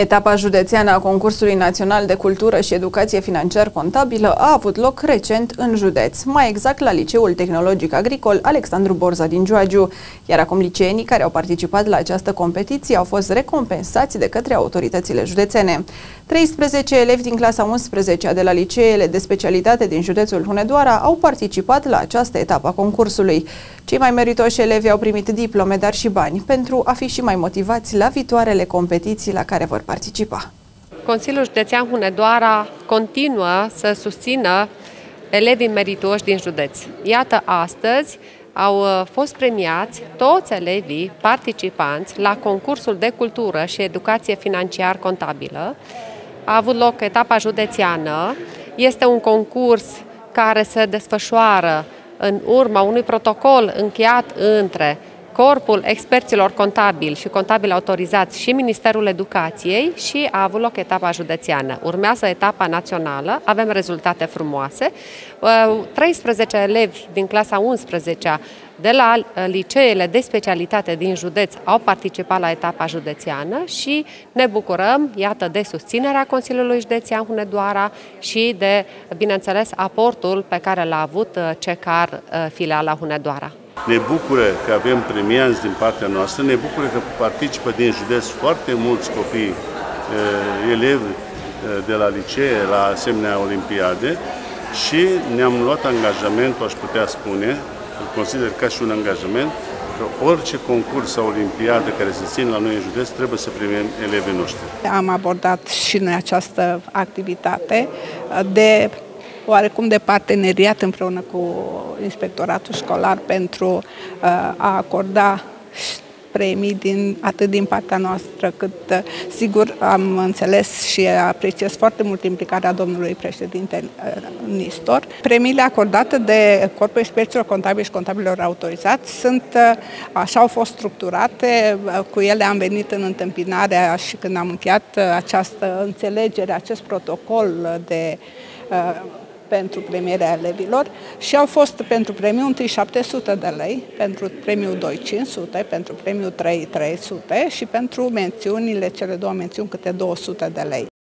Etapa județeană a concursului național de cultură și educație financiar contabilă a avut loc recent în județ, mai exact la Liceul Tehnologic Agricol Alexandru Borza din Giuagiu, iar acum liceenii care au participat la această competiție au fost recompensați de către autoritățile județene. 13 elevi din clasa 11 de la liceele de specialitate din județul Hunedoara au participat la această etapă a concursului. Cei mai meritoși elevi au primit diplome, dar și bani pentru a fi și mai motivați la viitoarele competiții la care vor participa. Consiliul Județean Hunedoara continuă să susțină elevii meritoși din județ. Iată, astăzi au uh, fost premiați toți elevii participanți la concursul de cultură și educație financiar contabilă. A avut loc etapa județeană. Este un concurs care se desfășoară în urma unui protocol încheiat între Corpul Experților Contabili și Contabili Autorizați și Ministerul Educației și a avut loc etapa județeană. Urmează etapa națională, avem rezultate frumoase. 13 uh, elevi din clasa 11 de la uh, liceele de specialitate din județ au participat la etapa județeană și ne bucurăm, iată, de susținerea Consiliului Județean Hunedoara și de, bineînțeles, aportul pe care l-a avut uh, CECAR filiala Hunedoara. Ne bucură că avem premianți din partea noastră, ne bucură că participă din județ foarte mulți copii, eh, elevi eh, de la licee la asemenea olimpiade și ne-am luat angajamentul, aș putea spune, îl consider ca și un angajament, că orice concurs sau olimpiadă care se țin la noi în județ trebuie să primim elevii noștri. Am abordat și noi această activitate de oarecum de parteneriat împreună cu inspectoratul școlar pentru uh, a acorda premii din, atât din partea noastră, cât uh, sigur am înțeles și apreciez foarte mult implicarea domnului președinte uh, Nistor. Premiile acordate de Corpul Experților Contabili și Contabililor Autorizați sunt, așa au fost structurate, cu ele am venit în întâmpinarea și când am încheiat această înțelegere, acest protocol de pentru premierea elevilor și au fost pentru premiul 1 700 de lei, pentru premiul 2 500, pentru premiul 3 300 și pentru mențiunile, cele două mențiuni câte 200 de lei.